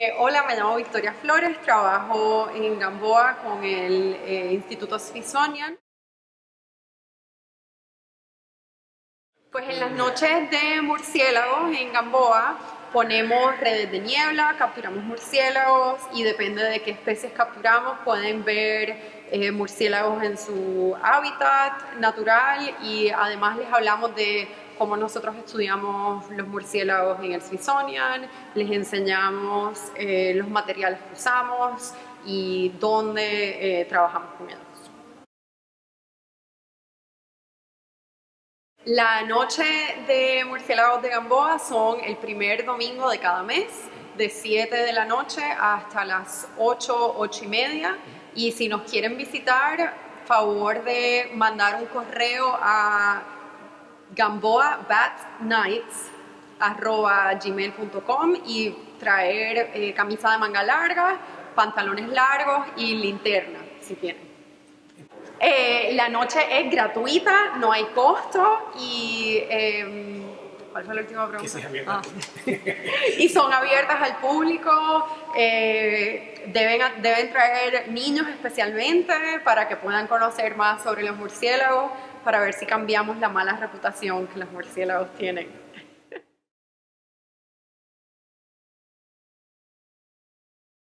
Eh, hola, me llamo Victoria Flores, trabajo en Gamboa con el eh, Instituto Smithsonian. Pues en las noches de murciélagos en Gamboa ponemos redes de niebla, capturamos murciélagos y depende de qué especies capturamos pueden ver eh, murciélagos en su hábitat natural y además les hablamos de cómo nosotros estudiamos los murciélagos en el Smithsonian, les enseñamos eh, los materiales que usamos y dónde eh, trabajamos con ellos. La noche de murciélagos de Gamboa son el primer domingo de cada mes, de 7 de la noche hasta las 8, 8 y media. Y si nos quieren visitar, favor de mandar un correo a gamboabatnights.gmail.com y traer eh, camisa de manga larga, pantalones largos y linterna, si tienen. Eh, la noche es gratuita, no hay costo y... Em, ¿Cuál fue la última pregunta? Ah. y son abiertas al público, eh, deben, deben traer niños especialmente para que puedan conocer más sobre los murciélagos, para ver si cambiamos la mala reputación que los murciélagos tienen.